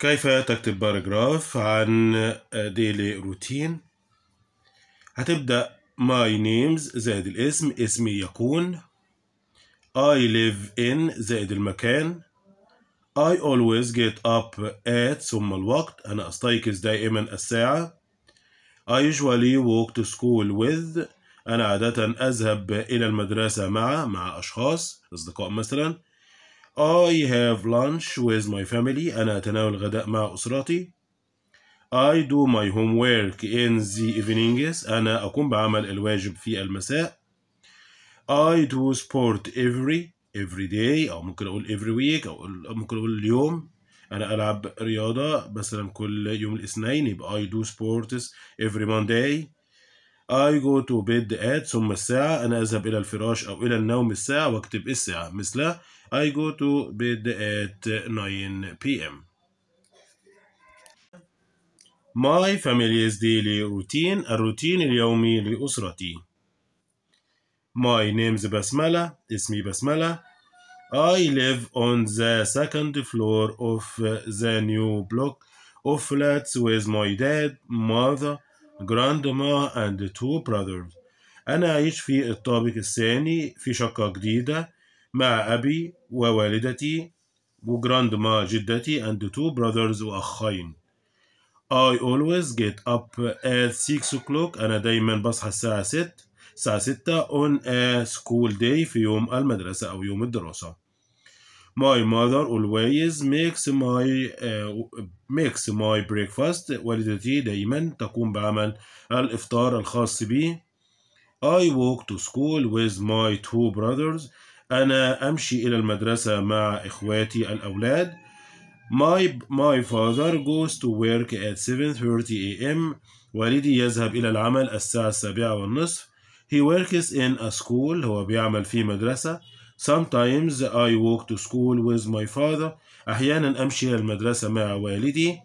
كيف تكتب باراجراف عن ديلي روتين هتبدأ my names زائد الاسم اسمي يكون. I live in زائد المكان. I always get up at ثم الوقت. أنا أستيقظ دائما الساعة. I usually walk to school with. أنا عادة أذهب إلى المدرسة مع مع أشخاص أصدقاء مثلا. I have lunch with my family. أنا أتناول الغداء مع أسرتي. I do my homework in the evenings أنا أقوم بعمل الواجب في المساء. I do sport every every day أو ممكن أقول every week أو ممكن أقول اليوم. أنا ألعب رياضة مثلا كل يوم الاثنين يبقى I do sports every Monday. I go to bed at ثم الساعة أنا أذهب إلى الفراش أو إلى النوم الساعة واكتب الساعة مثل I go to bed at 9 p.m. My family's daily routine الروتين اليومي لأسرتي My name's بسملة اسمي بسملة I live on the second floor of the new block of flats with my dad, mother, grandma and two brothers. أنا أعيش في الطابق الثاني في شقة جديدة مع أبي ووالدتي وجراندما جدتي and two brothers وأخين. I always get up at 6 o'clock أنا دايما بصحى الساعة 6 الساعة 6 on a school day في يوم المدرسة أو يوم الدراسة. My mother always makes my uh, makes my breakfast والدتي دايما تقوم بعمل الإفطار الخاص بي. I walk to school with my two brothers. أنا أمشي إلى المدرسة مع إخواتي الأولاد. My, my father goes to work at 7:30 a.m. والدي يذهب إلى العمل الساعة السابعة والنصف. He works in a school. هو بيعمل في مدرسة. Sometimes I walk to school with my father. أحيانا أمشي المدرسة مع والدي.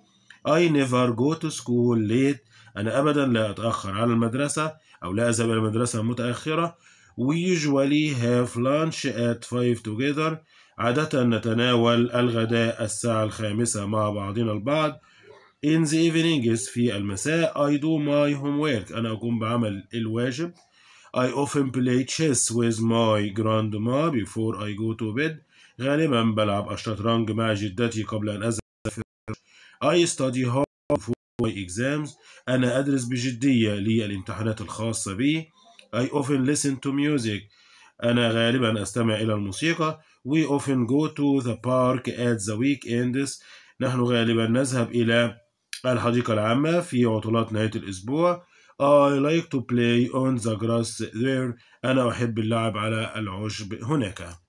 I never go to school late. أنا أبدا لا أتأخر على المدرسة أو لا أذهب إلى المدرسة متأخرة. We usually have lunch at 5 together. عادة نتناول الغداء الساعة الخامسة مع بعضنا البعض. In the evenings في المساء I do my homework. أنا أقوم بعمل الواجب. I often play chess with my grandma before I go to bed. غالبا بلعب الشطرنج مع جدتي قبل أن أذهب I study hard for my exams. أنا أدرس بجدية للامتحانات الخاصة بي. I often listen to music. أنا غالبا أستمع إلى الموسيقى. We often go to the park at the weekends. نحن غالبا نذهب إلى الحديقة العامة في عطلات نهاية الأسبوع. I like to play on the grass there. أنا أحب اللعب على العشب هناك.